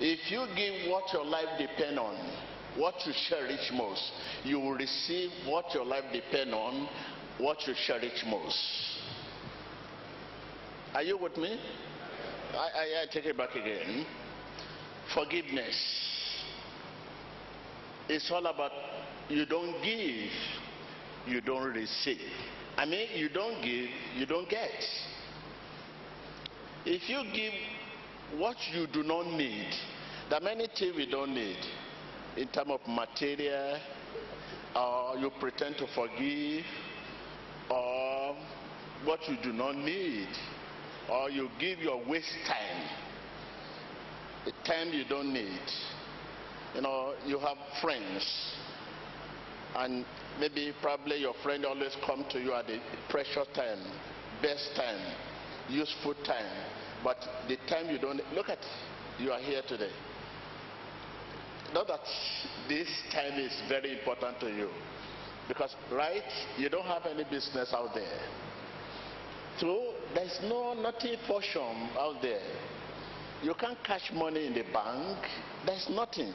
If you give what your life depend on, what you cherish most, you will receive what your life depend on, what you cherish most. Are you with me? I, I, I take it back again. Forgiveness. It's all about you don't give, you don't receive. I mean, you don't give, you don't get. If you give what you do not need, there are many things we don't need in terms of material, or you pretend to forgive, or what you do not need, or you give your waste time, the time you don't need. You know, you have friends, and maybe probably your friend always come to you at the precious time, best time, useful time, but the time you don't look at, you are here today. Not that this time is very important to you, because right, you don't have any business out there. Two, there's no nothing portion out there. You can't cash money in the bank. There's nothing.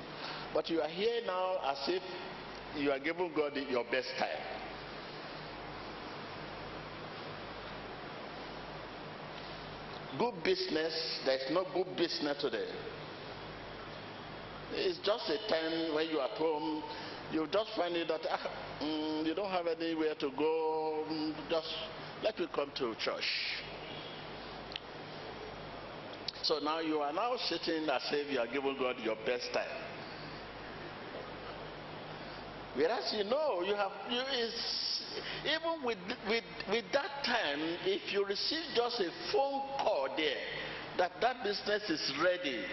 But you are here now as if you are giving God your best time. Good business, there's no good business today. It's just a time when you are at home, you just find it that ah, mm, you don't have anywhere to go. Mm, just let me come to church. So now you are now sitting as if you are giving God your best time. Whereas you know you have you is with with with that time, if you receive just a phone call there that that business is ready,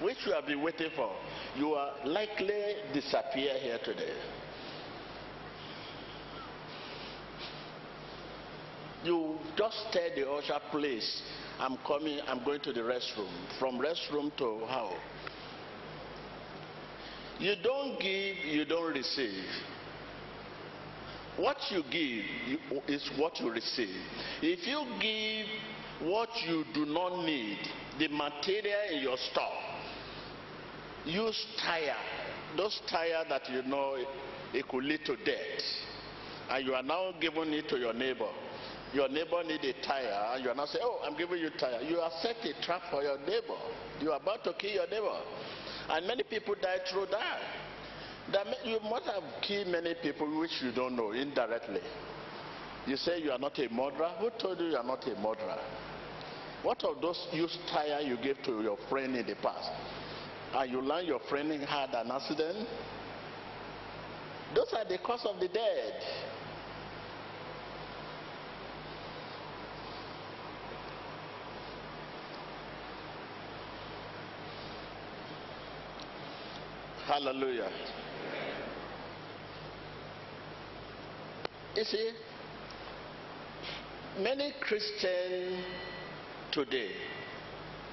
which you have been waiting for, you are likely disappear here today. You just tell the usher, please, I'm coming, I'm going to the restroom. From restroom to how? You don't give, you don't receive. What you give is what you receive. If you give what you do not need, the material in your store, use tire, those tire that you know it could lead to death, and you are now giving it to your neighbor. Your neighbor need a tire, and you are now saying, "Oh, I'm giving you tire." You are set a trap for your neighbor. You are about to kill your neighbor. And many people die through that. That you must have killed many people which you don't know indirectly. You say you are not a murderer. Who told you you are not a murderer? What of those used tire you gave to your friend in the past? And you learn your friend had an accident? Those are the cause of the dead. Hallelujah. You see, many Christians today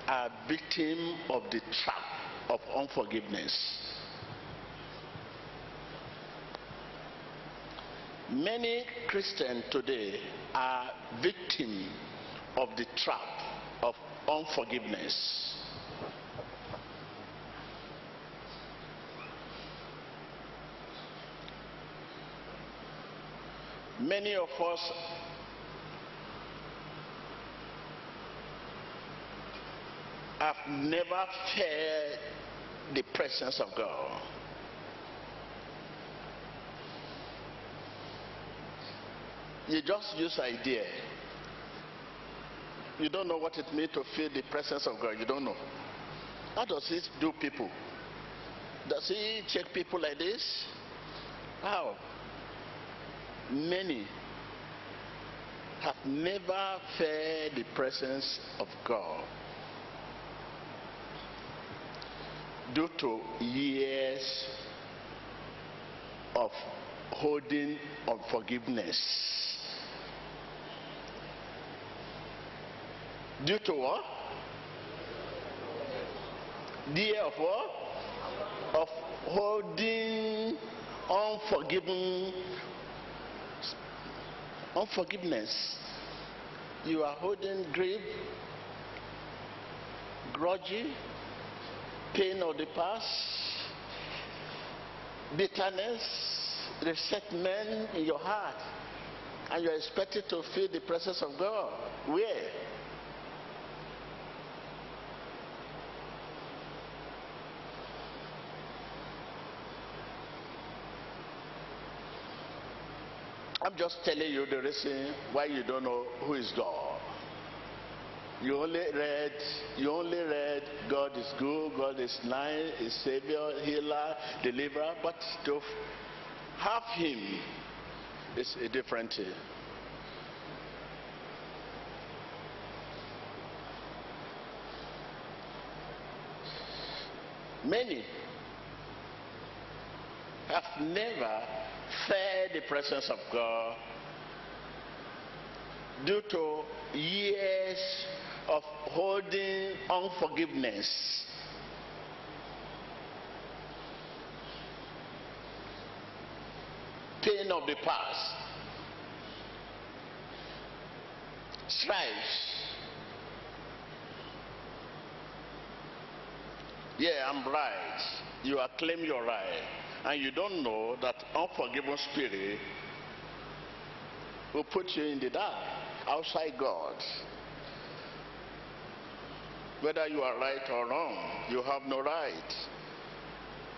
are victim of the trap of unforgiveness. Many Christians today are victim of the trap of unforgiveness. Many of us have never felt the presence of God. You just use idea. You don't know what it means to feel the presence of God. You don't know. How does it do people? Does he check people like this? How? Many have never felt the presence of God due to years of holding unforgiveness. Due to what? The Year of what? Of holding unforgiving unforgiveness. You are holding grief, grudgy, pain of the past, bitterness, resentment in your heart, and you're expected to feel the presence of God. Where? Just telling you the reason why you don't know who is God. You only read, you only read God is good, God is nice, is Savior, healer, deliverer, but to have Him is a different thing. Many have never felt the presence of God due to years of holding unforgiveness. Pain of the past, strife. Yeah, I'm right. You are claiming you're right. And you don't know that unforgiving spirit will put you in the dark outside God. Whether you are right or wrong, you have no right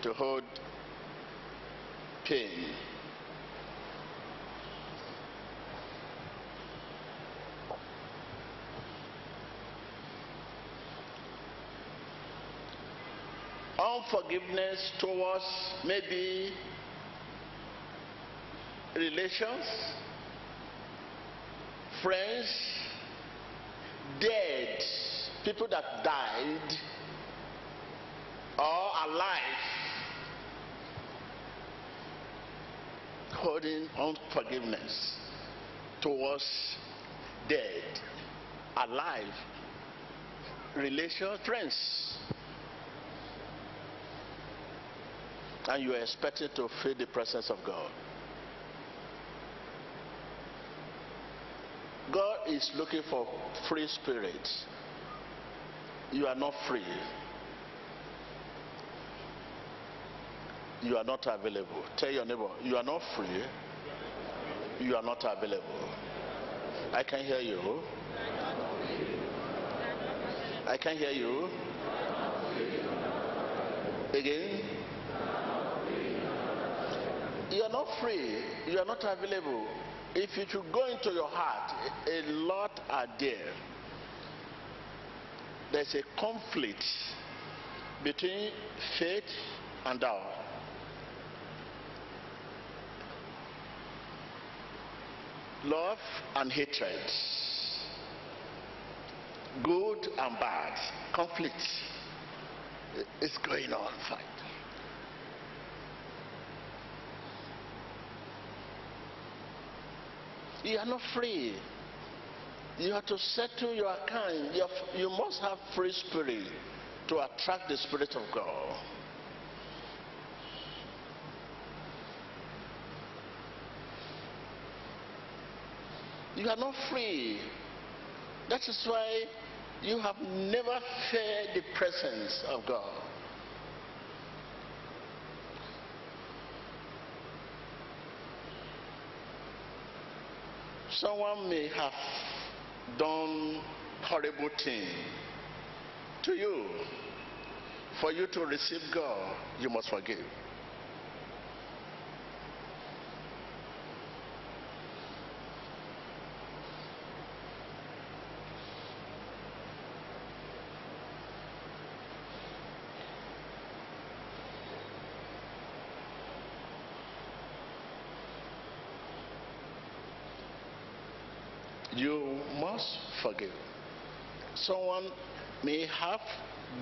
to hold pain. Unforgiveness towards maybe relations, friends, dead, people that died or alive, holding unforgiveness towards dead, alive, relations, friends. And you are expected to feel the presence of God. God is looking for free spirits. You are not free. You are not available. Tell your neighbor, you are not free. You are not available. I can hear you. I can hear you. Again. You are not free. You are not available. If you should go into your heart, a lot are there. There's a conflict between faith and doubt. Love and hatred. Good and bad. Conflict is going on. Fight. You are not free. You have to settle your account. You, have, you must have free spirit to attract the Spirit of God. You are not free. That is why you have never felt the presence of God. Someone may have done horrible thing to you. For you to receive God, you must forgive. You must forgive. Someone may have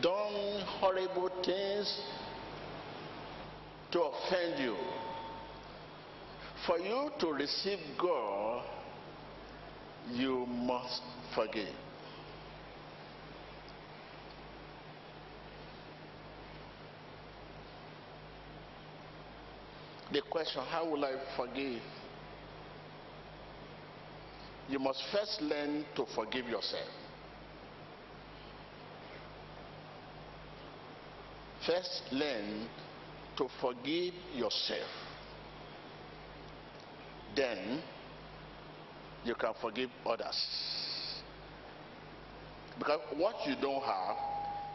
done horrible things to offend you. For you to receive God, you must forgive. The question, how will I forgive? You must first learn to forgive yourself. First, learn to forgive yourself. Then, you can forgive others. Because what you don't have,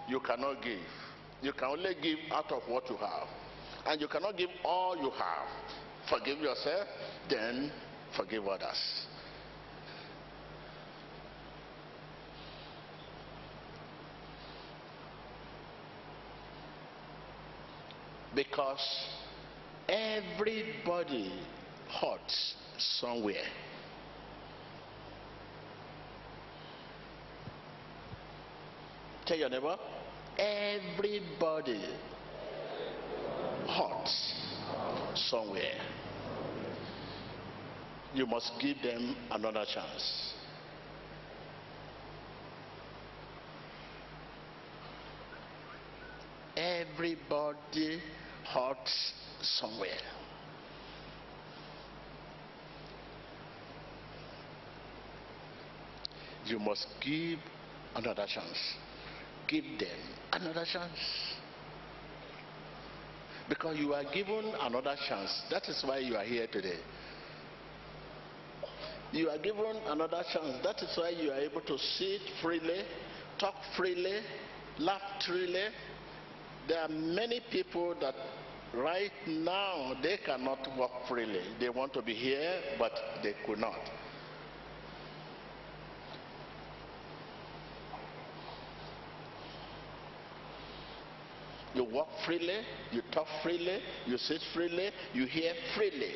you cannot give. You can only give out of what you have. And you cannot give all you have. Forgive yourself, then forgive others. Because everybody hurts somewhere. Tell your neighbor, everybody hurts somewhere. You must give them another chance. Everybody hurts somewhere. You must give another chance. Give them another chance. Because you are given another chance. That is why you are here today. You are given another chance. That is why you are able to sit freely, talk freely, laugh freely. There are many people that right now they cannot walk freely. They want to be here, but they could not. You walk freely, you talk freely, you sit freely, you hear freely.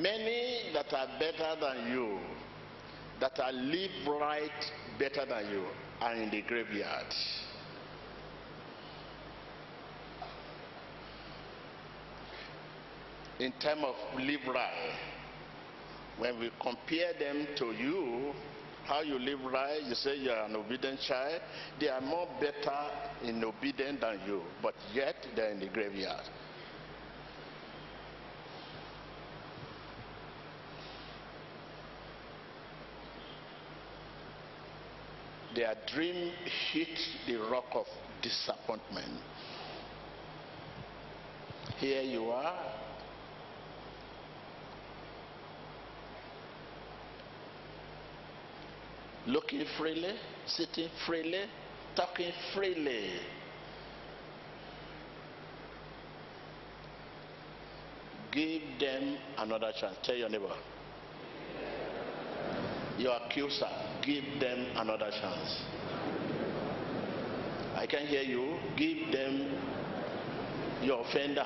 Many that are better than you, that are live right better than you, are in the graveyard. In terms of live right, when we compare them to you, how you live right, you say you are an obedient child, they are more better in obedience than you, but yet they're in the graveyard. Their dream hit the rock of disappointment. Here you are. Looking freely, sitting freely, talking freely. Give them another chance. Tell your neighbor your accuser, give them another chance. I can hear you. Give them your offender,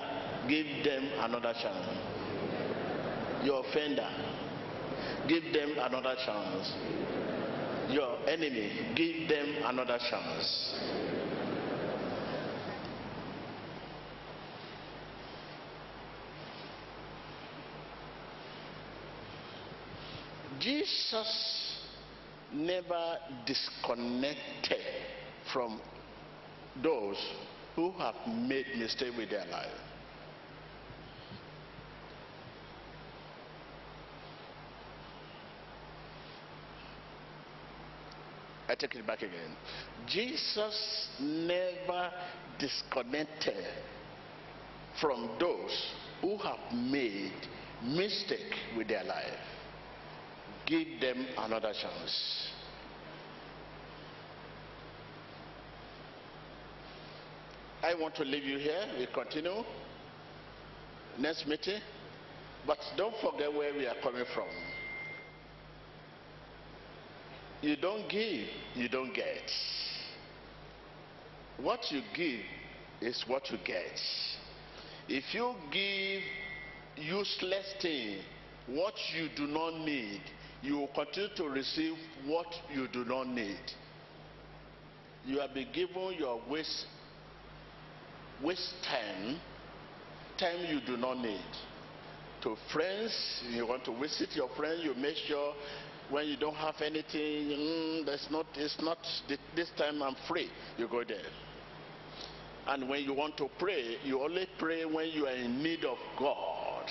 give them another chance. Your offender, give them another chance. Your enemy, give them another chance. Jesus never disconnected from those who have made mistake with their life. I take it back again. Jesus never disconnected from those who have made mistake with their life give them another chance. I want to leave you here. We continue. Next meeting. But don't forget where we are coming from. You don't give, you don't get. What you give is what you get. If you give useless thing, what you do not need, you will continue to receive what you do not need. You have been given your waste, waste time, time you do not need. To friends, you want to visit your friend, you make sure when you don't have anything, mm, that's not, it's not, this time I'm free, you go there. And when you want to pray, you only pray when you are in need of God.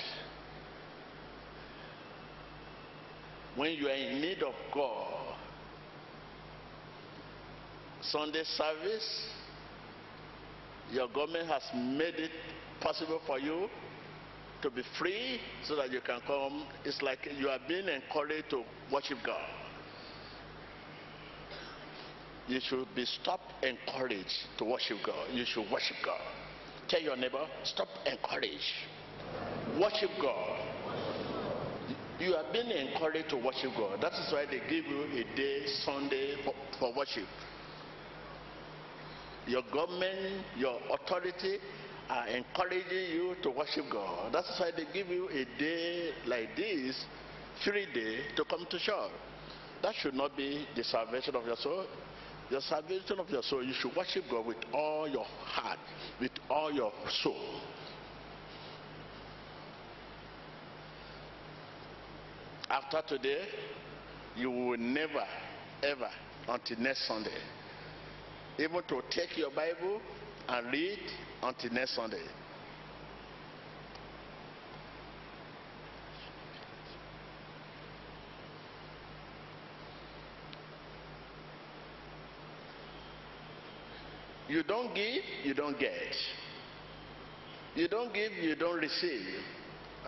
When you are in need of God. Sunday service, your government has made it possible for you to be free so that you can come. It's like you are being encouraged to worship God. You should be stopped encouraged to worship God. You should worship God. Tell your neighbor, stop encouraged. Worship God. You are being encouraged to worship God. That is why they give you a day, Sunday, for, for worship. Your government, your authority are encouraging you to worship God. That's why they give you a day like this, three days, to come to church. That should not be the salvation of your soul. The salvation of your soul, you should worship God with all your heart, with all your soul. After today, you will never, ever, until next Sunday, able to take your Bible and read until next Sunday. You don't give, you don't get. You don't give, you don't receive.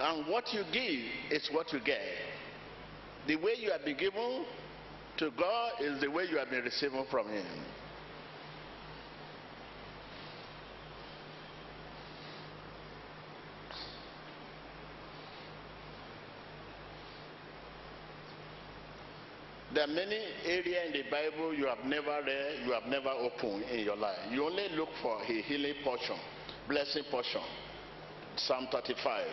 And what you give is what you get. The way you have been given to God is the way you have been receiving from Him. There are many areas in the Bible you have never read, you have never opened in your life. You only look for a healing portion, blessing portion. Psalm 35.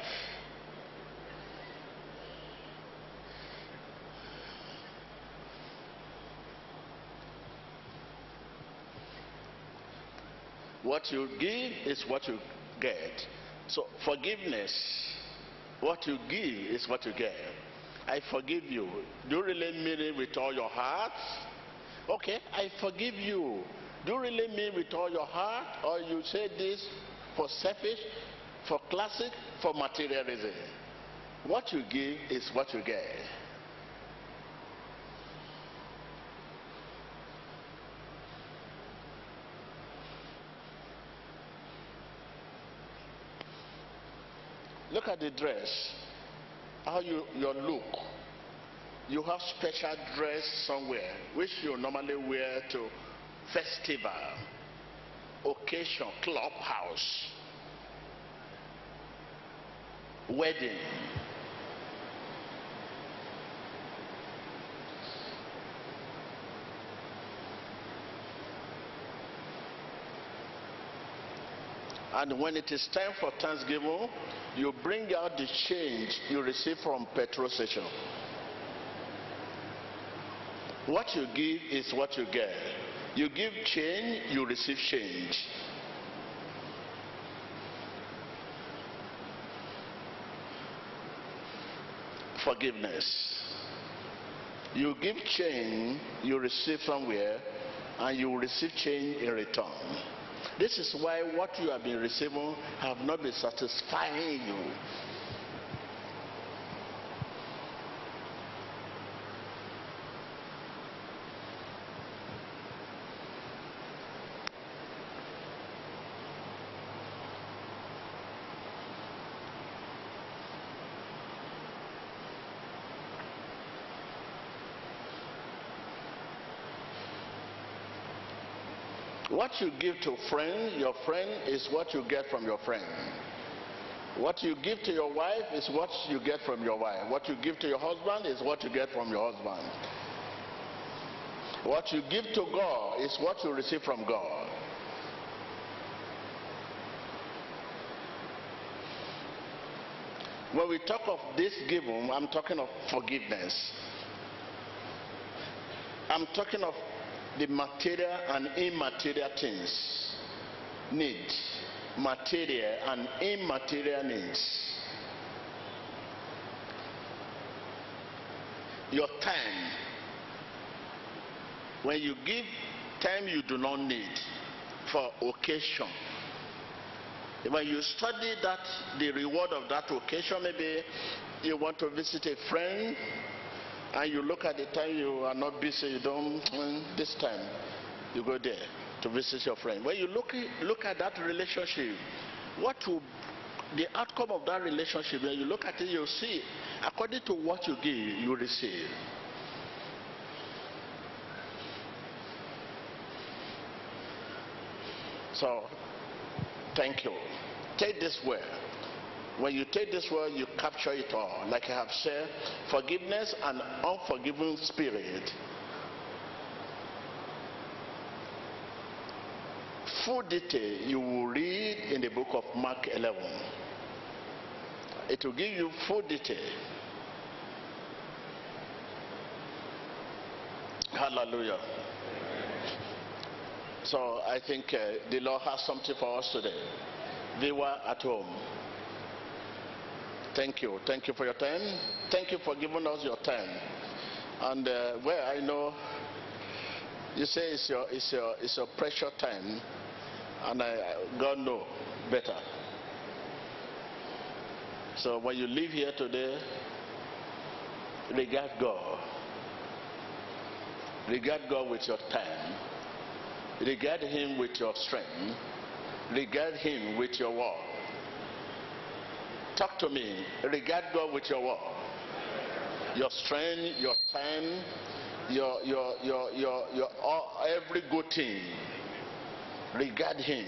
What you give is what you get. So forgiveness, what you give is what you get. I forgive you. Do you really mean it with all your heart? Okay, I forgive you. Do you really mean with all your heart? Or you say this for selfish, for classic, for materialism? What you give is what you get. Look at the dress. How you your look. You have special dress somewhere which you normally wear to festival occasion clubhouse wedding And when it is time for Thanksgiving, you bring out the change you receive from petrol station. What you give is what you get. You give change, you receive change. Forgiveness. You give change, you receive somewhere, and you receive change in return. This is why what you have been receiving have not been satisfying you. What you give to friend, your friend is what you get from your friend. What you give to your wife is what you get from your wife. What you give to your husband is what you get from your husband. What you give to God is what you receive from God. When we talk of this giving, I'm talking of forgiveness. I'm talking of the material and immaterial things need. Material and immaterial needs. Your time. When you give time you do not need for occasion. When you study that, the reward of that occasion, maybe you want to visit a friend, and you look at the time you are not busy, you don't, mm, this time, you go there to visit your friend. When you look, look at that relationship, what will the outcome of that relationship, when you look at it, you see, according to what you give, you receive. So, thank you. Take this word. When you take this word, you capture it all. Like I have said, forgiveness and unforgiving spirit. Full detail you will read in the book of Mark 11. It will give you full detail. Hallelujah. So I think uh, the Lord has something for us today. Viewer at home. Thank you. Thank you for your time. Thank you for giving us your time. And uh, where I know you say it's your, it's your, it's your precious time, and I, God know better. So when you leave here today, regard God. Regard God with your time. Regard Him with your strength. Regard Him with your walk. Talk to me. Regard God with your walk. Your strength, your time, your your your your your all, every good thing. Regard Him.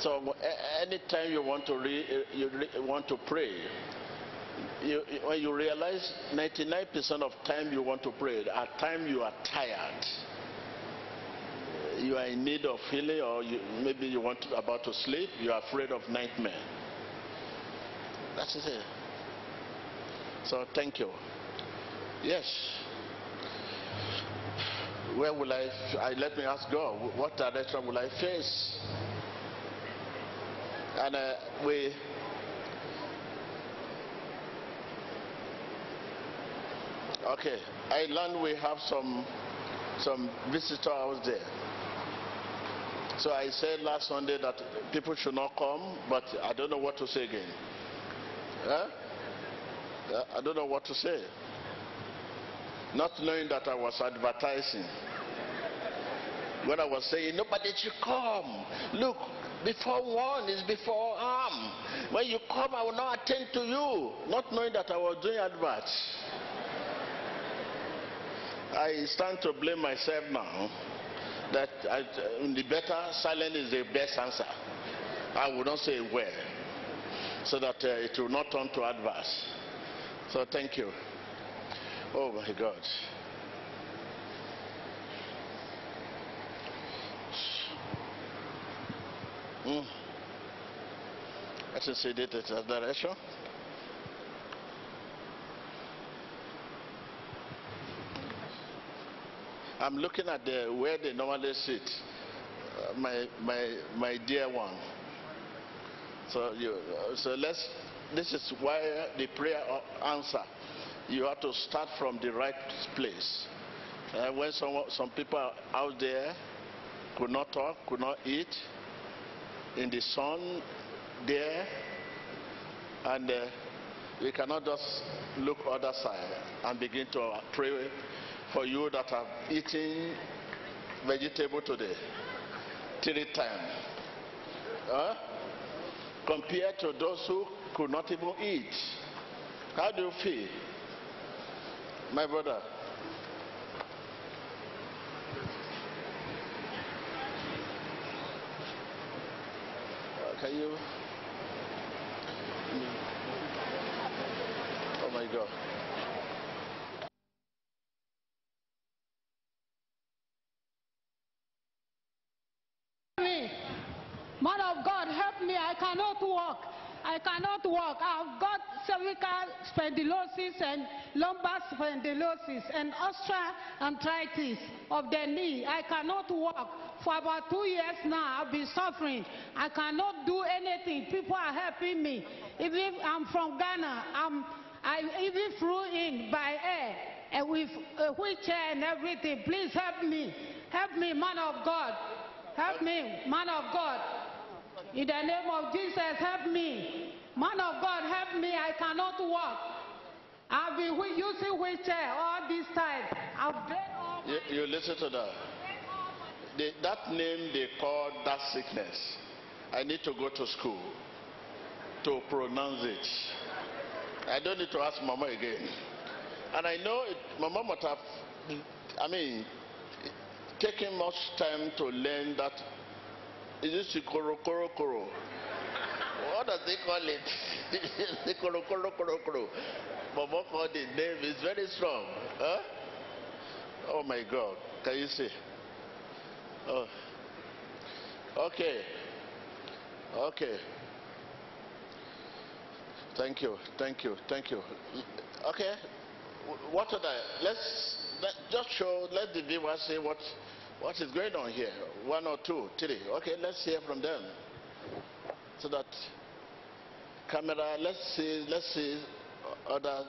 So anytime you want to re, eh, you re, want to pray, you, when you realize 99% of time you want to pray, at time you are tired, you are in need of healing, or you, maybe you want to, about to sleep, you are afraid of nightmare. That's it. So thank you. Yes. Where will I, I let me ask God, what direction will I face? And uh, we Okay, I learned we have some some visitors out there. So I said last Sunday that people should not come, but I don't know what to say again. Huh? I don't know what to say. Not knowing that I was advertising. When I was saying nobody should come. Look, before one is before harm. When you come, I will not attend to you. Not knowing that I was doing adverts. I stand to blame myself now that I, in the better, silence is the best answer. I will not say where, so that uh, it will not turn to adverse. So thank you. Oh my God. Mm. I should say that it's a direction. I'm looking at the where they normally sit. Uh, my my my dear one. So you so let's this is why the prayer answer. You have to start from the right place. Uh, when some some people out there could not talk, could not eat, in the sun there, and uh, we cannot just look other side and begin to pray for you that have eaten vegetable today three times. Huh? Compared to those who could not even eat. How do you feel? My brother. Uh, can you? Oh my God. Cannot walk. I cannot walk. I've got cervical spondylosis and lumbar spondylosis and osteoarthritis of the knee. I cannot walk. For about two years now, I've been suffering. I cannot do anything. People are helping me. Even I'm from Ghana. I'm, I even flew in by air and with a wheelchair and everything. Please help me. Help me, man of God. Help me, man of God. In the name of Jesus, help me. Man of God, help me. I cannot walk. I've been using wheelchair all this time. I've drained all. You, you listen to that. The, that name they call that sickness. I need to go to school to pronounce it. I don't need to ask Mama again. And I know it, Mama must have, I mean, taken much time to learn that. Is it koro koro koro? What does they call it? koro koro koro koro. Mama called the name. is very strong. Huh? Oh my God. Can you see? Oh. Okay. Okay. Thank you. Thank you. Thank you. Okay. What are the, let's let, just show, let the viewers see what, what is going on here. One or two, three. Okay, let's hear from them. So that camera, let's see, let's see other,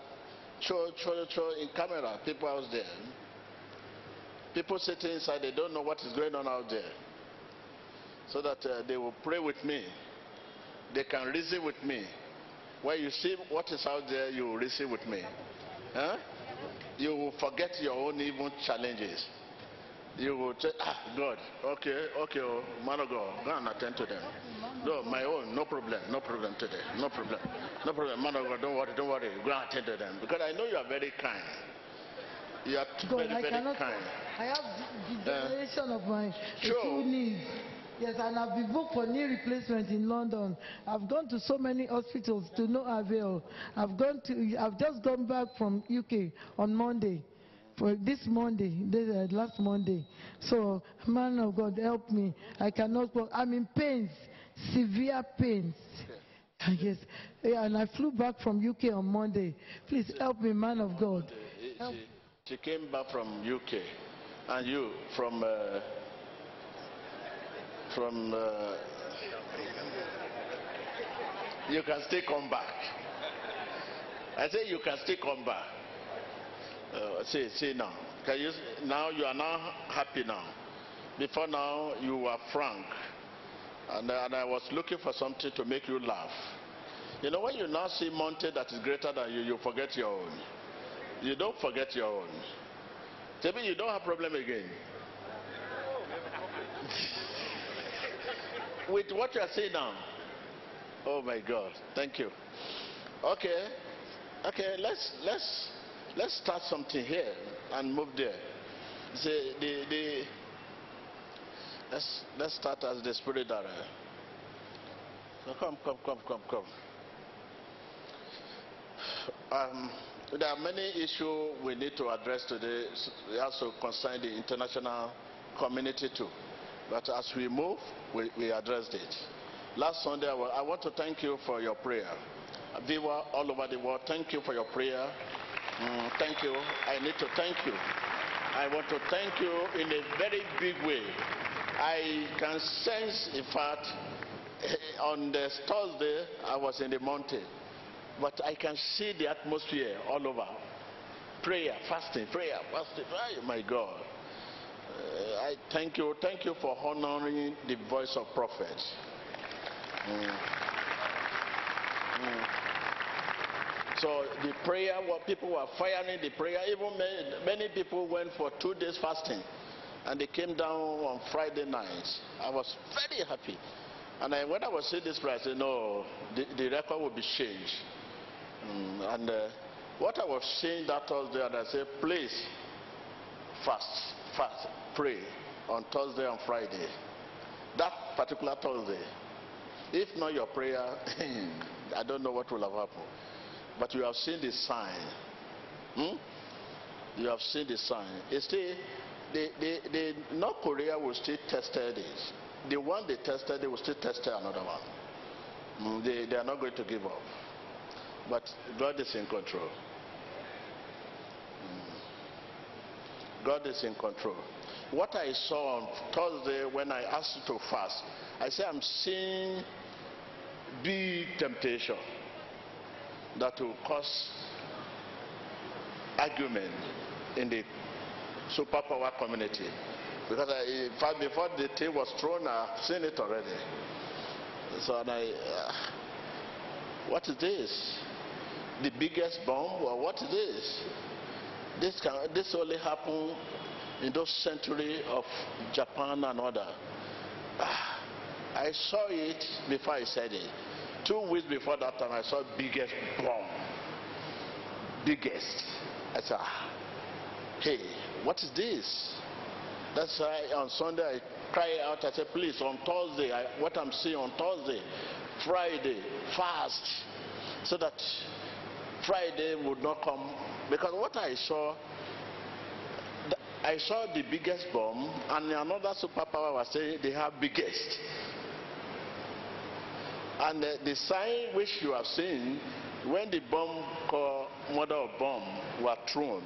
show, show, show in camera, people out there. People sitting inside, they don't know what is going on out there. So that uh, they will pray with me. They can reason with me. When you see what is out there, you will reason with me. Huh? You will forget your own even challenges. You will say, ah, God, okay, okay, oh, man of God, go and attend to them. No, my own, no problem, no problem today, no problem, no problem, man of God, don't worry, don't worry, go and attend to them. Because I know you are very kind. You are God, very, I very cannot. kind. I have the Uh, degeneration of my sure. two knees. Yes, and I've been booked for knee replacement in London. I've gone to so many hospitals to no avail. I've gone to. I've just gone back from UK on Monday. For this Monday, this, uh, last Monday. So, man of God, help me. I cannot walk. I'm in pains, severe pains. Yes, Yeah, and I flew back from UK on Monday. Please help me, man of God. She, she came back from UK, and you from uh, from. Uh, you can still come back. I say you can still come back. Uh, see, see now. Can you now? You are now happy now. Before now, you were frank, and, and I was looking for something to make you laugh. You know, when you now see mountain that is greater than you, you forget your own. You don't forget your own. Maybe you don't have problem again. With what you are saying now. Oh my God. Thank you. Okay. Okay, let's let's let's start something here and move there. See the the let's let's start as the spirit uh, so come come come come come. Um, there are many issues we need to address today, also concern the international community too. But as we move, we, we addressed it. Last Sunday, I want to thank you for your prayer. Viewer all over the world, thank you for your prayer. Mm, thank you. I need to thank you. I want to thank you in a very big way. I can sense, in fact, on the Thursday, I was in the mountain. But I can see the atmosphere all over. Prayer, fasting, prayer, fasting. Oh my God. Uh, I thank you. Thank you for honoring the voice of prophets. Mm. Mm. So the prayer, what people were firing the prayer, even many, people went for two days fasting and they came down on Friday night. I was very happy. And I, when I was saying this prayer, I said, no, the, the record will be changed. Mm, and uh, what I was saying that Thursday, and I said, please fast, fast, pray on Thursday and Friday. That particular Thursday. If not your prayer, I don't know what will have happened. But you have seen the sign. Hmm? You have seen the sign. It's still, the, the, the North Korea will still test it. The one they tested, they will still test another one. Mm, they, they are not going to give up. But God is in control. Mm. God is in control. What I saw on Thursday when I asked you to fast, I said I'm seeing big temptation that will cause argument in the superpower community. Because I, in fact, before the thing was thrown, I've seen it already. So and I, uh, what is this? The biggest bomb? Well, what is this? This can this only happened in those century of Japan and other. Ah, I saw it before I said it. Two weeks before that time, I saw biggest bomb. Biggest. I said, ah, hey, what is this? That's why on Sunday I cry out. I said, please, on Thursday, I, what I'm seeing on Thursday, Friday, fast, so that Friday would not come. Because what I saw, I saw the biggest bomb, and another superpower was saying they have biggest. And the, the sign which you have seen, when the bomb called mother of bomb were thrown,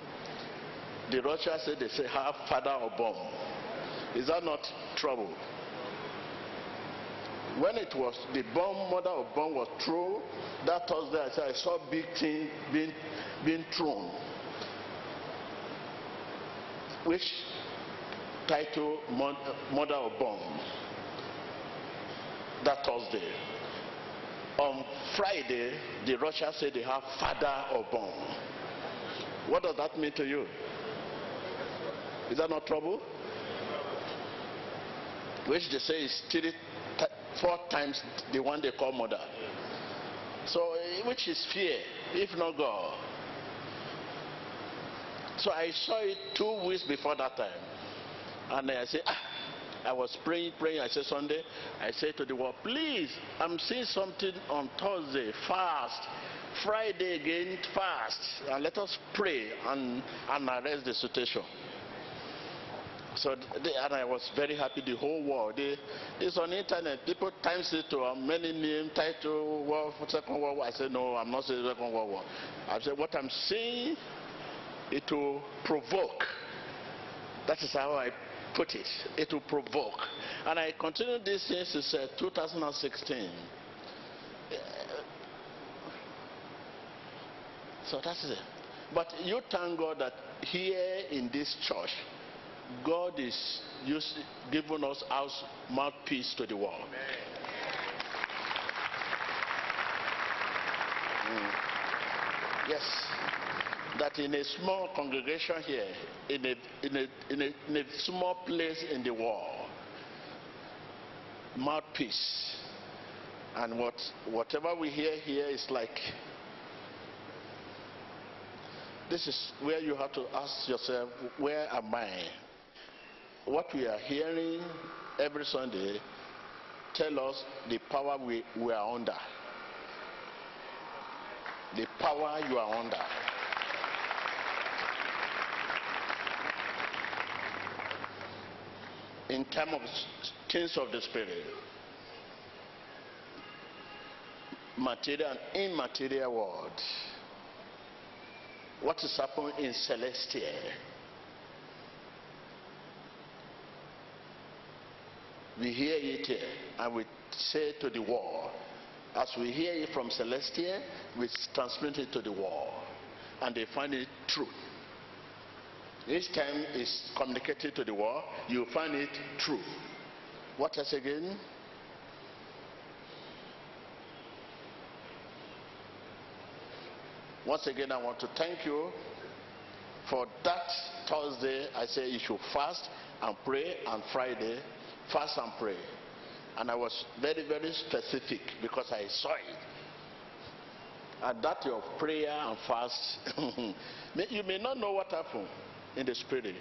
the Russians said they say have father of bomb. Is that not trouble? When it was the bomb, mother of bomb was thrown, that Thursday I said I saw big thing being, being thrown. Which title mother of bomb? That Thursday. On Friday, the Russians say they have father or bomb. What does that mean to you? Is that not trouble? Which they say is three, four times the one they call mother. So, which is fear, if not God. So I saw it two weeks before that time. And I said, ah, I was praying, praying. I said, Sunday, I said to the world, please, I'm seeing something on Thursday, fast. Friday again, fast. And let us pray and, and arrest the situation. So, and I was very happy. The whole world, it's on the internet. People times it to many name, title, World Second World War. I said, no, I'm not saying Second World War. I said, what I'm saying, it will provoke. That is how I put it. It will provoke. And I continued this since uh, 2016. So that's it. But you thank God that here in this church, God is used, giving us our mouthpiece to the world. Mm. Yes that in a small congregation here, in a, in a, in a, in a small place in the world, mouthpiece, and what, whatever we hear here is like, this is where you have to ask yourself, where am I? What we are hearing every Sunday tell us the power we, we are under. The power you are under. In terms of things of the spirit, material and immaterial world. What is happening in celestial? We hear it here and we say to the world. As we hear it from celestial, we transmit it to the world. And they find it true. Each time is communicated to the world, you find it true. What else again? Once again, I want to thank you for that Thursday. I say you should fast and pray, and Friday, fast and pray. And I was very, very specific because I saw it. And that your prayer and fast, you may not know what happened in the spirit.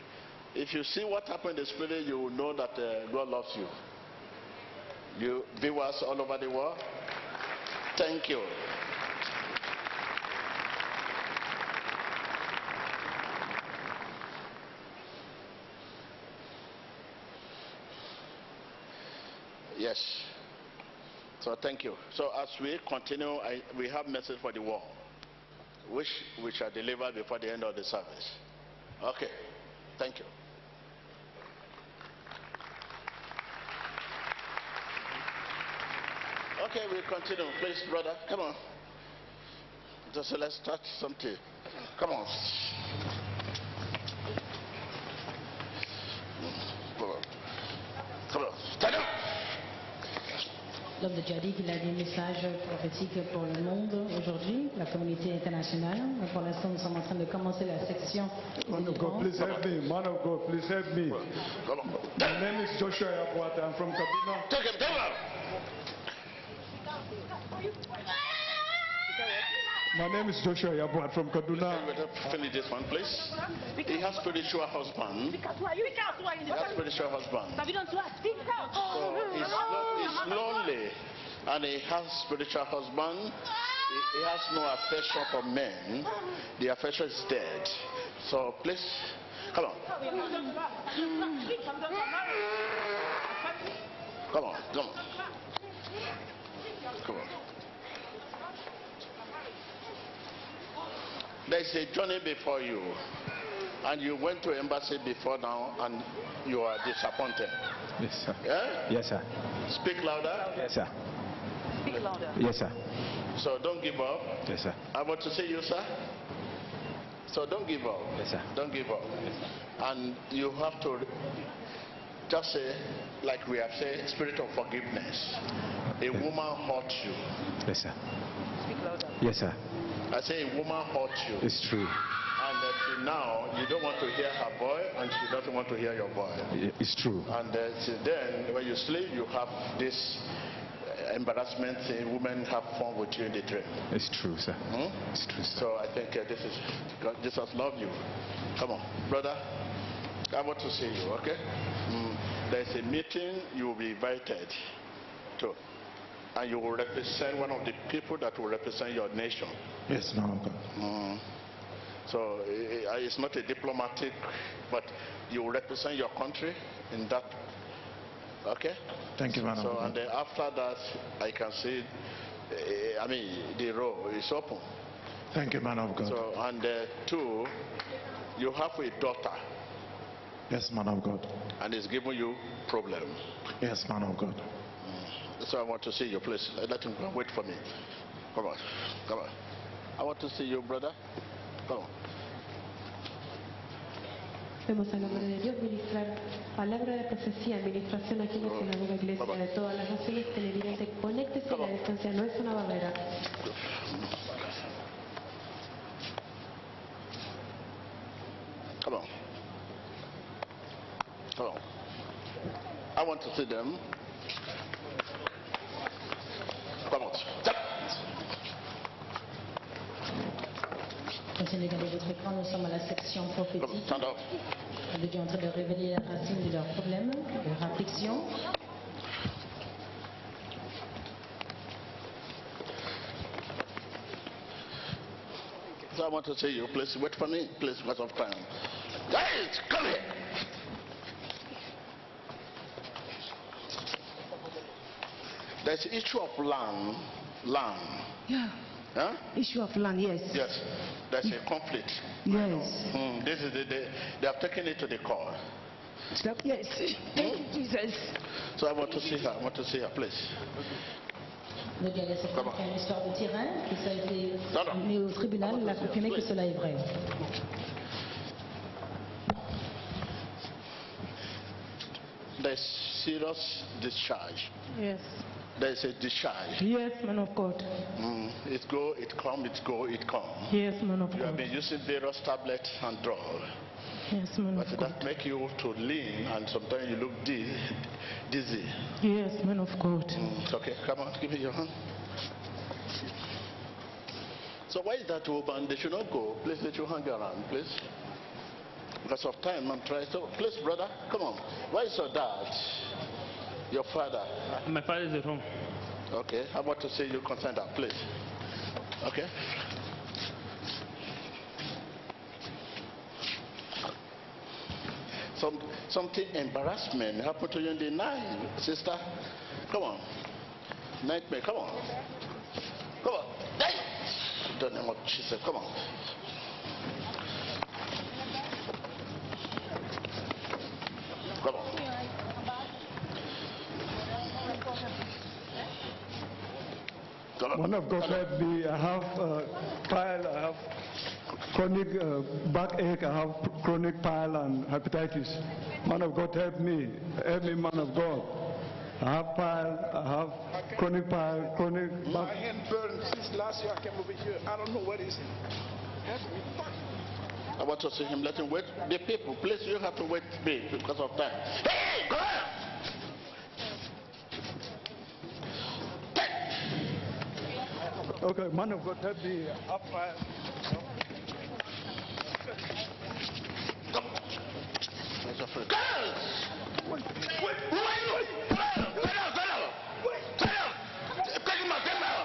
If you see what happened in the spirit, you will know that uh, God loves you. You viewers all over the world, thank you. Yes. So thank you. So as we continue, I, we have message for the world, which we shall deliver before the end of the service. Okay. Thank you. Okay, we continue. Please, brother, come on. Just uh, let's start something. Come on. L'homme de dit qu'il a des messages prophétiques pour le monde aujourd'hui, la communauté internationale. Pour l'instant, nous sommes en train de commencer la section Man of God, please help me. Man of God, please help me. My name is Joshua Yapwata. I'm from Kaduna. My name is Joshua Yapwat from Kaduna. You better finish this one, please. He has spiritual husband. He has spiritual husband. So he's, lo- he's lonely and he has spiritual husband. He, he has no affection for men. The affection is dead. So please, come on. Come on, come on. Come on. There's a journey before you. And you went to embassy before now and you are disappointed. Yes, sir. Yeah? Yes, sir. Speak louder. Yes, sir. Speak louder. Yes, sir. So don't give up. Yes, sir. I want to see you, sir. So don't give up. Yes, sir. Don't give up. Yes, sir. And you have to just say, like we have said, spirit of forgiveness. A woman hurt you. Yes, sir. Speak louder. Yes, sir. I say a woman hurt you. It's true. And uh, now, you don't want to hear her boy, and she doesn't want to hear your boy. I- It's true. And uh, then, when you sleep, you have this embarrassment. Women have fun with you in the dream. It's true, sir. Hmm? It's true, sir. So I think uh, this is God, Jesus love you. Come on, brother. I want to see you. Okay? Mm. There's a meeting you will be invited to, and you will represent one of the people that will represent your nation. Yes, man of God. Mm. So eh, eh, it's not a diplomatic, but you will represent your country in that. Okay? Thank you, man of So and then after that, I can see. eh, I mean, the road is open. Thank you, man of God. So and uh, two, you have a daughter, Yes, man of God. and it's giving you problem. Yes, man of God. So I want to see you, please. Uh, let him come. Wait for me. Come on, come on. I want to see you, brother. Come on. Vemos al hombre de Dios ministrar palabra de profecía, administración aquí en la nueva iglesia de todas las naciones televidentes. Conéctese, la distancia no es una barrera. Come on. Come on. I want to see them. Sommes à la section Come on. prophétique. Stand up. Le Dieu est en train de révéler la racine de leurs problèmes, de leur affliction. So I want to see you. Please wait for me. Please, of time. Guys, come here. There's issue of land. Land. Yeah, Huh? issue of land, yes. Yes. There's a conflict. Yes. Hmm, this is the, they, they have taken it to the court. Yes. Thank you, Jesus. So I want to see her. I want to see her, please. Le Dieu a laissé Comment comprendre une histoire de tyran qui ça a été Non, non. mis au tribunal, il a confirmé que cela est vrai. There's serious discharge. Yes. There's a discharge. Yes, man of God. Mm, it go, it come, it go, it come. Yes, man of God. You have been using various tablets and drugs. Yes, man But of God. that make you to lean and sometimes you look dizzy. dizzy. Yes, man of God. Mm, it's okay, come on, give me your hand. So why is that woman? They should not go. Please let you hang around, please. Because of time, I'm trying. So please, brother, come on. Why is your dad? Your father? My father is at home. Okay, I want to see you concerned that, please. Okay? Some, something embarrassment happened to you in the night, sister. Come on. Nightmare, come on. Come on. Hey! The name of Jesus, come on. Come on. Come on. Man of God, help me. I have uh, pile, I have chronic uh, backache, I have chronic pile and hepatitis. Man of God, help me. Help me, man of God. I have pile, I have chronic pile, chronic My back. hand burned since last year I came over here. I don't know what is it. Help me. I want to see him. Let him wait. The people, please, you have to wait me because of time. Hey, go on. Okay, man of God, help me. I have pile. Come. Let's go for it. Girls! Wait, wait, wait! Sit down, sit down! Sit down! Take him out, take him out!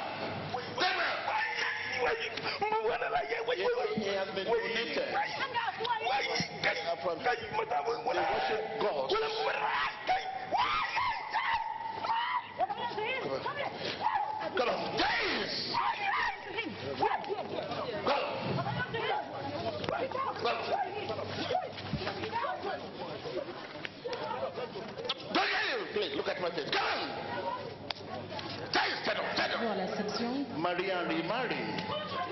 Take him out! He, he has been donated uh, from the worship God. Come on, James! Go! Don't get you! Please, look at my face. Come on! James, stand up, stand Pour up. la section, Marie and remarry.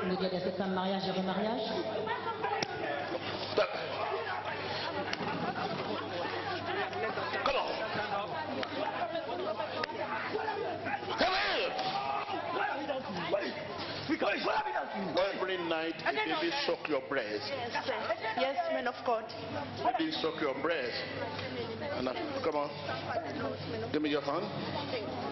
le dia mariage et remariage. Come on. Come here. Every night, a baby suck your breast. Yes, yes, man of God. Baby suck your breast. And, uh, come on. Give me your hand.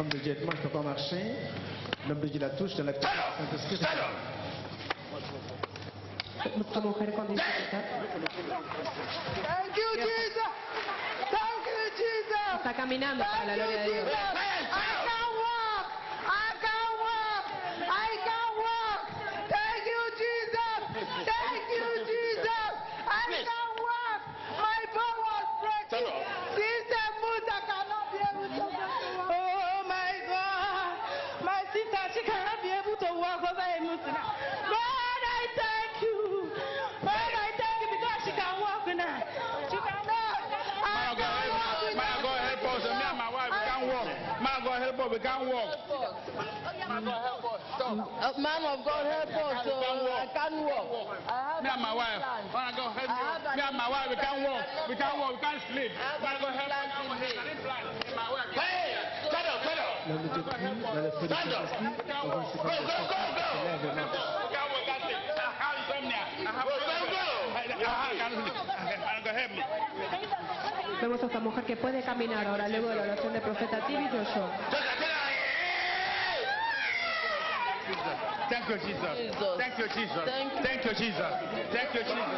At L'homme de Dieu ne peut pas marcher. L'homme de Dieu la touche dans la Stand up. Saint-Esprit. Stand up. Nuestra mujer con dificultad Thank you, Jesus. Thank you, Jesus. está caminando para la Thank gloria you, de Jesus. Dios. Of God, help us. We can't walk. Uh, man of God, help us. We can't walk. I can't walk. I Me and my wife. Man of God, help me. Me and my wife, we can't walk. We can't walk. We can't sleep. Man of God, help us. Hey, stand up, stand up. L'homme de Dieu prie dans le feu du Stand up. Saint-Esprit. On va se Go, faire go, go, go. We can't walk. Can't sleep. I have insomnia. I have. Vemos a esta mujer que puede caminar ahora luego de la oración del profeta Tibi Joshua. Thank you, Jesus. Thank you, Jesus. Thank you, Jesus. Thank you, Jesus.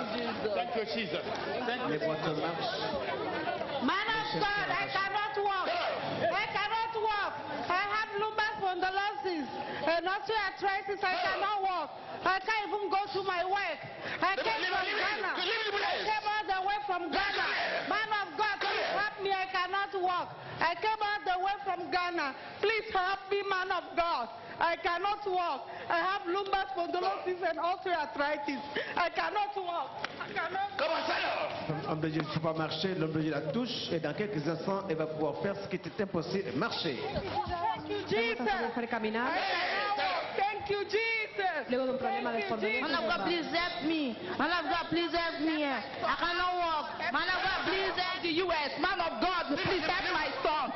Thank you, Jesus. Thank you. Les voitures marchent. Man of God, I cannot walk. Walk. I have lumbar spondylosis and osteoarthritis. I cannot walk. I can't even go to my work. I came from it, leave it. Ghana. Leave it, leave I came all the way from Ghana. Man of God, please help me. I cannot walk. I came all the way from Ghana. Please help me, man of God. I cannot walk. I have lumbar spondylosis and osteoarthritis. I cannot walk. I cannot. Come on, stand up. L'homme de Dieu ne peut pas marcher, l'homme de Dieu la touche et dans quelques instants, elle va pouvoir faire ce qui était impossible, marcher. Thank you, Vamos Jesus. Thank you, Jesus. Luego de un problema de espondilosis. Man of God, please help me. Man of God, please help me. I cannot walk. Man of God, please help the U.S. Man of God, please help my son.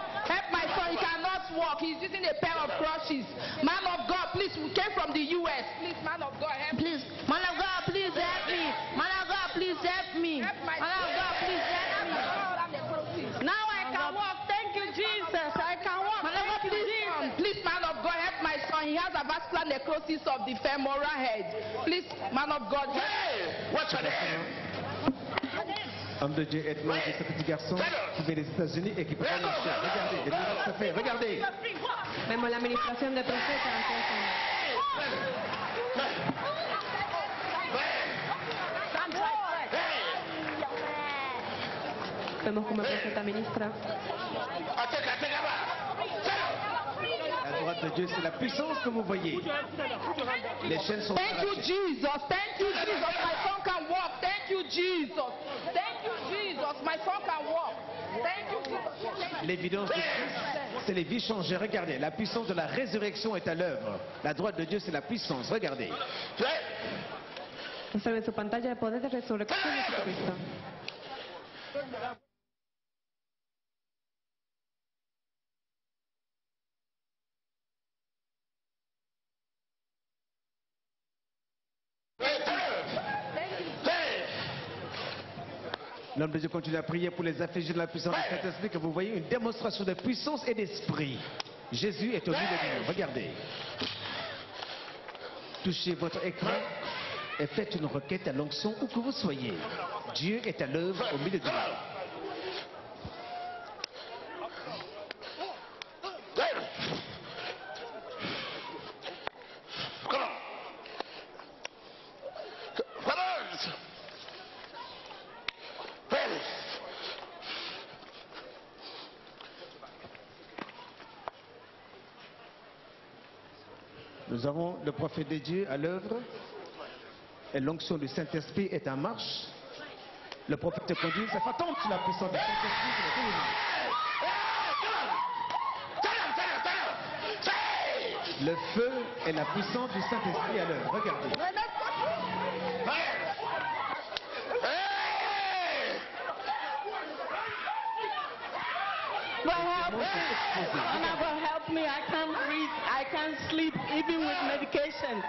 Help my son. He cannot walk. He's using a pair of crutches. Man of God, please, we came from the U.S. Please, man of God, help Please, man of God, please help me. Man of God, please help me. Man of God, please help me. Now I can walk. Thank you, Jesus. I can walk. Man of God, please, Jesus. Um, please, man of God, help my son. He has avascular necrosis of the femoral head. Please, man of God, help. Hey, what's your name? Homme de Dieu, aide-moi de ce petit garçon qui vient des États-Unis et qui peut pas marcher. Regardez, les miracles se fait, regardez. Vemos la administración de profeta. Vemos como el profeta ministra. I take, I take a back. La droite de Dieu, c'est la puissance que vous voyez. Les chaînes sont Thank you. Jesus. Thank you, Jesus. My son can walk. Thank you, Jesus. Thank you, Jesus. My son can walk. Thank you, Jesus. L'évidence de Christ, c'est les vies changées. Regardez, la puissance de la résurrection est à l'œuvre. La droite de Dieu, c'est la puissance. Regardez. Observen su pantalla de poder de resurrección de Jesucristo. L'homme de Dieu continue à prier pour les affligés de la puissance du Saint-Esprit, que vous voyez une démonstration de puissance et d'esprit. Jésus est au milieu de nous. Regardez. Touchez votre écran et faites une requête à l'onction où que vous soyez. Dieu est à l'œuvre au milieu de nous. Come on. Come on. Hey. Nous avons le prophète de Dieu à l'œuvre et l'onction du Saint-Esprit est en marche. Le prophète te conduit, ça fait sur la puissance du Saint-Esprit. Le feu et la puissance du Saint-Esprit à l'œuvre. Regardez. I can't sleep even with medication.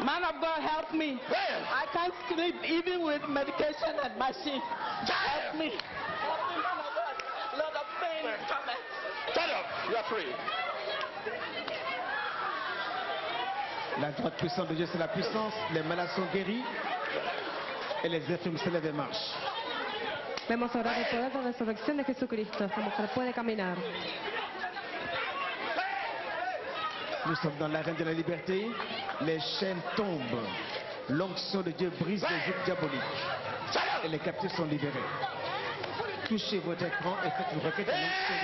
Man of God help me. I can't sleep even with medication and machine. Help me. Help me, man of God. Lot of pain in stomach. Stand up. You are free. La droite puissante de Dieu, c'est la puissance. Les malades sont guéris et les infirmes se lèvent et marchent. Vemos ahora el poder de resurrección de Jesucristo. Esta mujer puede caminar. Nous sommes dans l'arène de la liberté. Les chaînes tombent. L'onction de Dieu brise les yeux diaboliques. Et les captifs sont libérés. Touchez votre écran et faites une requête à l'onction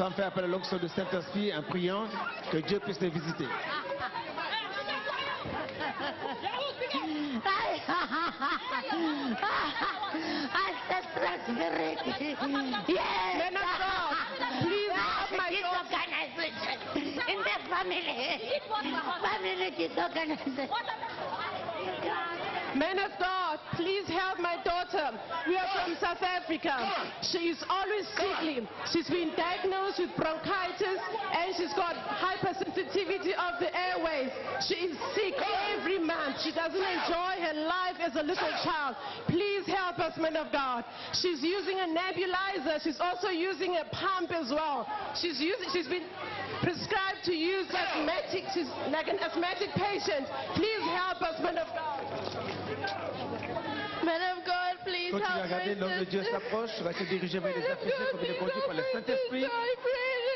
Cette femme fait appel à l'onction du Saint-Esprit en priant que Dieu puisse les visiter. Ancestral spirit. Yes. Men of God, please help my disorganization in the family. Family disorganization. Man of God, please help my daughter. We are from South Africa. She is always sickly. She's been diagnosed with bronchitis and she's got hypersensitivity of the airways. She is sick every month. She doesn't enjoy her life as a little child. Please help us, man of God. She's using a nebulizer. She's also using a pump as well. She's using, she's been prescribed to use asthmatic. She's like an asthmatic patient. Please help us, man of God. Of God, please Continue à help regarder, l'homme de Dieu s'approche, va se diriger vers les affligés comme il est conduit par le Saint-Esprit.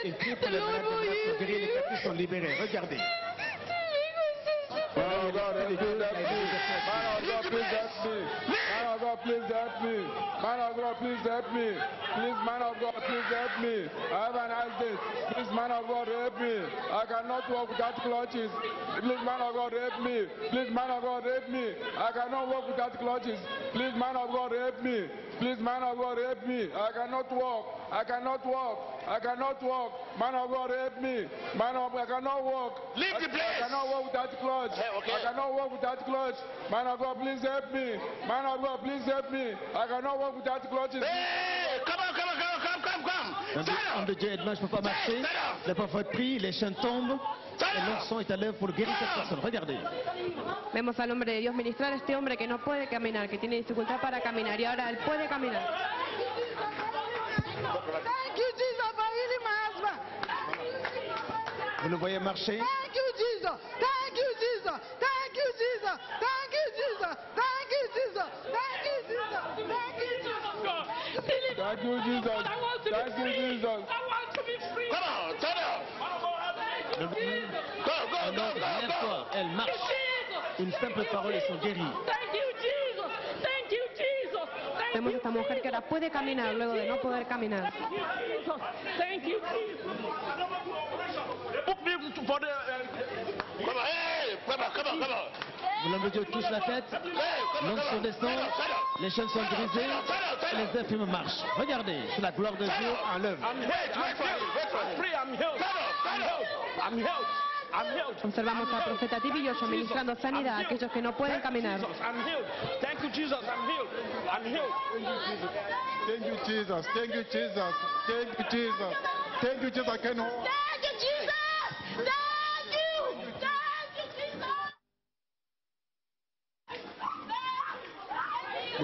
Il prie pour les malades sont guéris, les captifs sont libérés. Regardez. Man of God, please help me. Man of God, please help me. Man of God, please help me. Man of God, please help me. Please, man of God, please help me. I have an accident. Please, man of God, help me. I cannot walk without clutches. Please, man of God, help me. Please, man of God, help me. I cannot walk without clutches. Please, man of God, help me. Please, man of God, help me. I cannot walk. I cannot walk. I cannot walk. Man of God, help me. Man of I cannot walk. Leave the place. I cannot walk without clutch. I cannot walk without clutch. Man of God, please help me. Man of God, please help me. I cannot walk without clutches. Hey, come on, come on, come on, come, come, come. De- Dieu, aide-moi, je ne peux pas marcher. Le prophète prie, les chaînes tombent. Et l'onction est à l'œuvre pour guérir cette personne. Regardez. Vemos al hombre de Dios ministrar a este hombre que no puede caminar, que tiene dificultad para caminar y ahora él puede caminar. Thank you, Jesus, for healing my husband. Vous le voyez marcher? Thank you, Jesus. Thank you, Jesus. Thank you, Jesus. Thank you, Jesus. Thank you, Jesus. Thank you, Jesus. Thank you, Jesus. Thank you, Jesus. Thank you, Jesus. Come on, turn up. Le- Go, go, go, go, go. Elle marche. Une simple parole, ils sont guéris. Vemos a esta mujer que ahora puede caminar luego de no poder caminar. Come on, hey, come on, come on, come L'homme de Dieu touche la tête. L'onction descend. Les chaînes sont brisées. Les infirmes marchent. Regardez, c'est la gloire de Dieu en l'œuvre. Observamos al profeta Tibilloso ministrando sanidad a aquellos que no pueden caminar. Thank you, Jesus. I'm healed. I'm healed. Thank you, Jesus. Thank you, Jesus. Thank you, Jesus. Thank you, Jesus. Thank you, Jesus. Thank you.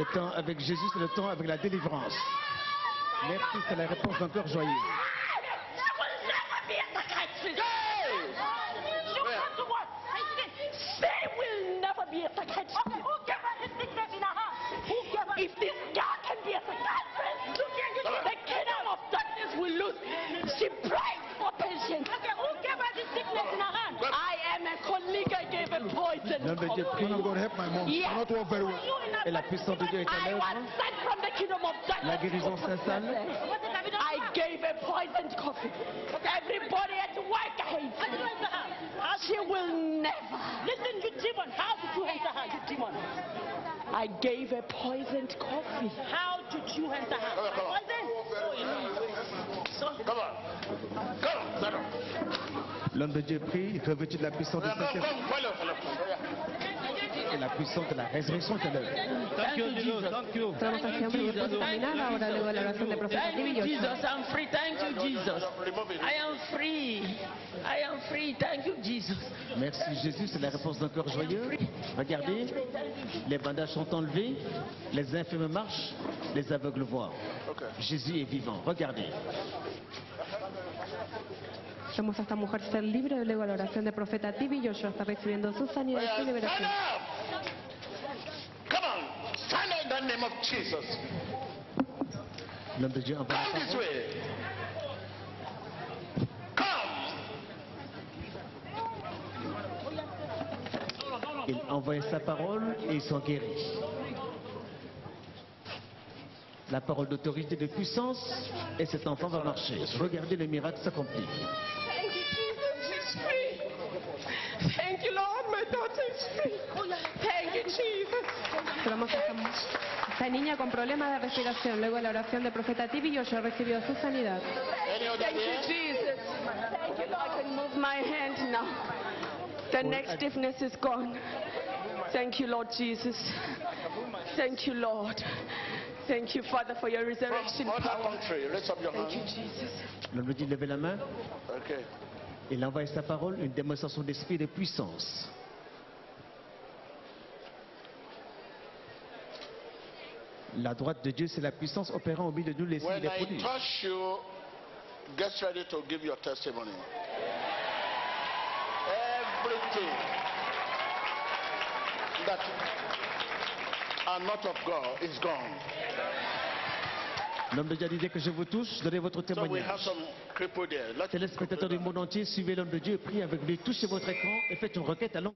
Le temps avec Jésus, c'est le temps avec la délivrance. Merci, c'est la réponse d'un encore joyeuse. If this God can be a success, look at this, the kingdom of darkness will lose. Her poison. L'homme de prie. Of God, help my mom. She Yes. cannot walk very well. Et la puissance de Dieu est à I l'œuvre. was sent from the kingdom of darkness. La guérison s'installe. I gave a poisoned coffee. Everybody at work hates her. She will never. Listen, you demon. How did you enter her, you demon? I gave a poisoned coffee. How did you enter her? Come on, come on. Poison? Come on. Come on, up. L'homme de Dieu prie, revêtu de la puissance du Come, come, Saint-Esprit. La puissance de la résurrection est à l'œuvre. Thank you, Jesus. Thank you. Ahora de la oración del profeta Thank you. Jesus. I'm free. Thank you, Jesus. I am free. I am free. Thank you, Jesus. Merci Jésus, c'est la réponse d'un cœur joyeux. Regardez, les bandages sont enlevés, les infirmes marchent, les aveugles voient. Jésus est vivant. Regardez. Vemos a esta mujer ser libre luego de la oración del profeta Tibilloso. Está recibiendo su sanidad y su liberación. Come on, stand in the name of Jesus. Come this way. Come. Il envoie sa parole et ils sont guéris. La parole d'autorité, de puissance, et cet enfant va marcher. Regardez le miracle s'accomplir. Thank you, Jesus. She's free. Thank you, Lord. Observamos a esta, niña con problemas de respiración. Luego de la oración del profeta recibió su sanidad. Thank you, Jesus. Thank you, Lord. I can move my hand now. The neck stiffness is gone. Thank you, Lord Jesus. Thank you, Lord. Thank you, Father, for your resurrection power. Thank you, dit la main. Okay. Il envoie sa parole, une démonstration d'esprit de puissance. La droite de Dieu, c'est la puissance opérant au milieu de nous, les signes et When I prodiges. touch you, get ready to give your testimony. Everything that are not of God is gone. L'homme de Dieu dit que je vous touche, donnez votre témoignage. Téléspectateurs du monde entier, suivez l'homme de Dieu, priez avec lui, touchez votre écran et faites une requête à langue.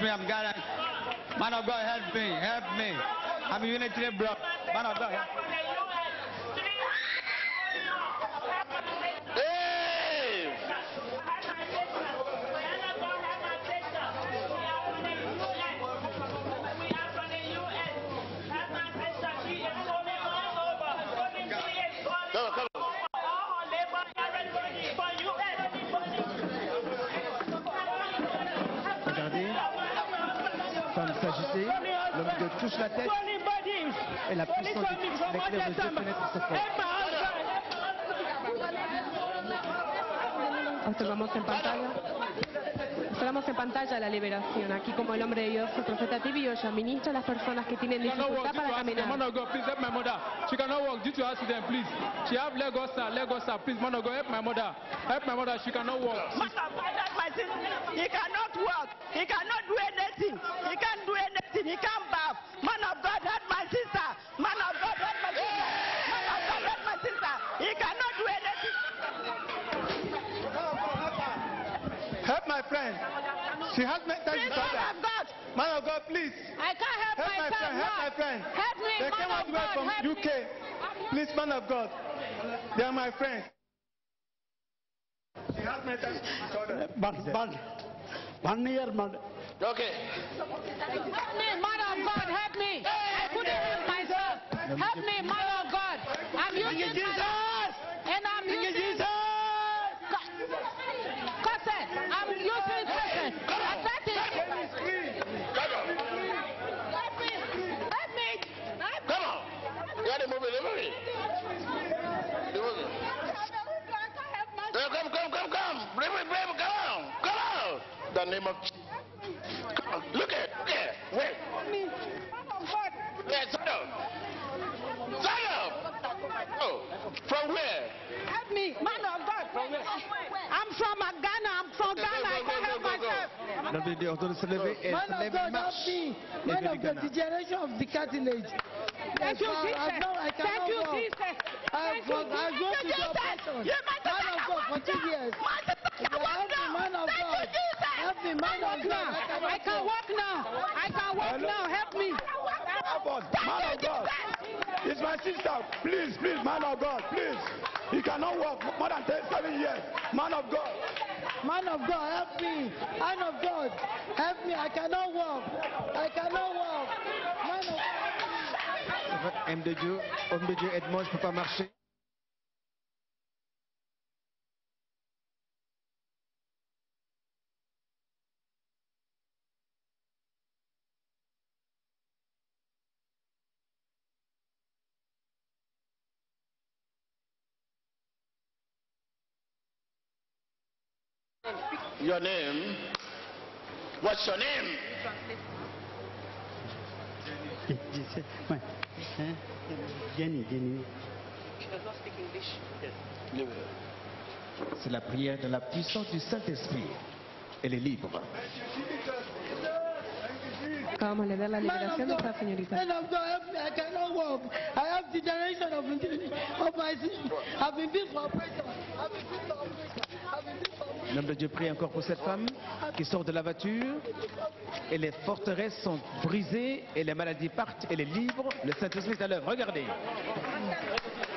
Me, I'm God. Man oh, of God, help me, help me. I'm a Unitarian brother. Man oh, of God, the UN. help me. Come on, come on. Regardez, touche la tête et la puissance de l'éclair de Dieu pénètre ce corps. Observamos en pantalla. Observamos en pantalla la liberación. Aquí como el hombre de Dios, el profeta Tibioya, ministra a las personas que tienen dificultad para. Man caminar. of God, please help my mother. She cannot walk due to accident, please. She have leg ulcer, leg ulcer. Please, man of God, help my mother. Help my mother. She cannot walk. Sister. He cannot walk. He cannot do anything. He can't do anything. He can't bath. Man of God, help my sister. Man of God, help my sister. Man of God, help my sister. He cannot do anything. Help my friend. She has mental disorder. man of God. Man of God, please. I can't help, Help my friend. Help my friend. Help me, They man came all the way from help UK. Me. Please, man of God. They are my friends. She has mental disorder. But, but one year, man. Okay. Help me, man of God, help me. I couldn't help myself. Help me, man of God. I'm using my life. And I'm using Jesus. Cassette. I'm using cassette. I said it. Help me. Help me. Come on. You got to move it, move it. You move it. Yeah, come, come, come, come. Bring it, come on. Come on. The name of Come on. Look at, look at. Wait. Yeah, stand up. Stand up. Oh, from where? Help me, man of God. From where? I'm from Ghana. I'm from Ghana. I can't help myself. L'homme de Dieu ordonne de se lever et Man of God, help me. Man of God, the generation of the cartilage. Thank you, I- Jesus. I I Thank cannot you. Jesus. I Thank you, Jesus. go to Thank the you, operation. Jesus. Man of God, 14 years. You man of God. Help me, man of God. I can walk now. I can walk now. Help me. Man of God. It's my sister. Please, please, man of God, please. He cannot walk more than 10, seven years. Man of God. Man of God, help me. Man of God, help me. I cannot walk. I cannot walk. Man of God. Homme de Dieu, homme de Dieu, aide-moi, je ne peux pas marcher. Your name? What's your name? Jenny, Jenny. C'est la prière de la puissance du Saint-Esprit. Elle est libre. Acabamos de ver la Man liberación de of esta God, señorita. man of God, help me. I cannot walk. I have degeneration of, of my system. I've been built for operation. I've been built for L'homme de Dieu prie encore pour cette femme qui sort de la voiture et les forteresses sont brisées et les maladies partent et les livres, le Saint-Esprit est à l'œuvre. Regardez.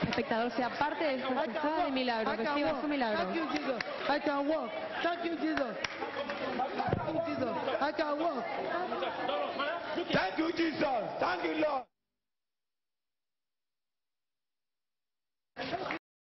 Espectador, sea parte de esta de milagro, reciba su milagro. Thank you, Jesus. I can walk. Thank you, Jesus. Thank you, Jesus. I can walk. Thank you, Jesus. Thank you, Lord.